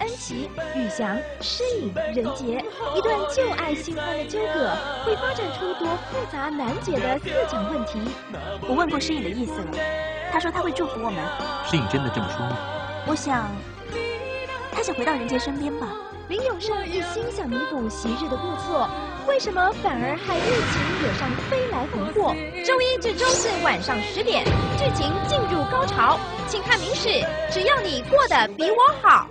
恩琪、宇翔、诗颖、任杰，一段旧爱新欢的纠葛，会发展出多复杂难解的思想问题。我问过诗颖的意思了，他说他会祝福我们。诗颖真的这么说吗？我想，他想回到任杰身边吧。林永胜一心想弥补昔日的过错，为什么反而还热情惹上飞来横祸？周一至周四晚上十点，剧情进入高潮，请看明史，只要你过得比我好。